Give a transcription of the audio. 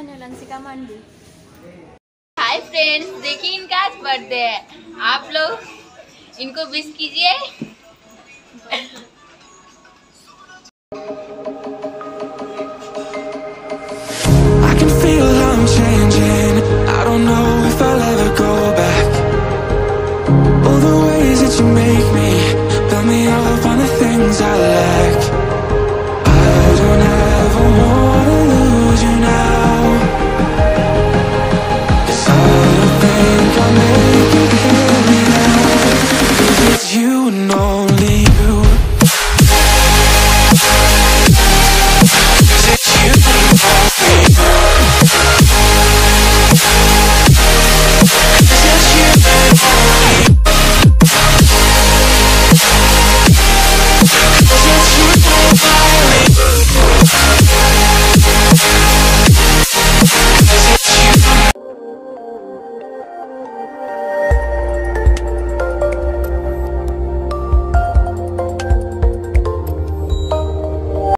Channel Anshika Mandi hi friends देखिए इनका आज बर्थडे है। आप लोग इनको विश कीजिए। You make me, build me up on the things I left